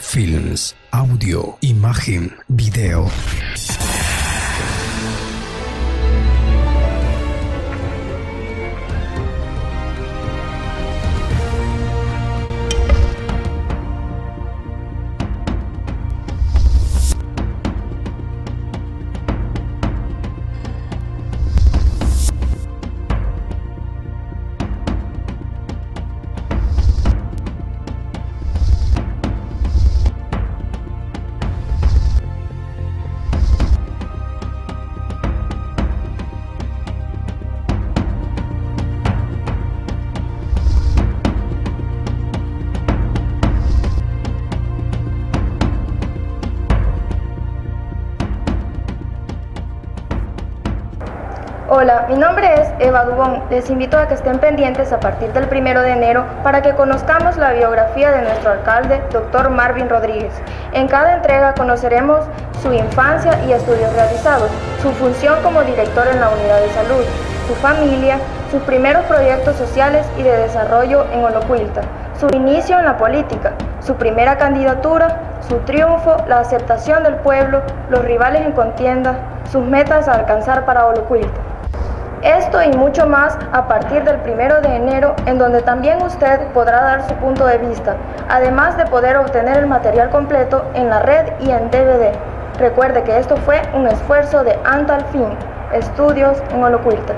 Films, audio, imagen, video. Hola, mi nombre es Eva Dubón. Les invito a que estén pendientes a partir del primero de enero para que conozcamos la biografía de nuestro alcalde, Dr. Marvin Rodríguez. En cada entrega conoceremos su infancia y estudios realizados, su función como director en la unidad de salud, su familia, sus primeros proyectos sociales y de desarrollo en Olocuilta, su inicio en la política, su primera candidatura, su triunfo, la aceptación del pueblo, los rivales en contienda, sus metas a alcanzar para Olocuilta. Esto y mucho más a partir del primero de enero, en donde también usted podrá dar su punto de vista, además de poder obtener el material completo en la red y en DVD. Recuerde que esto fue un esfuerzo de Antal Fin, Estudios en Holocuilta.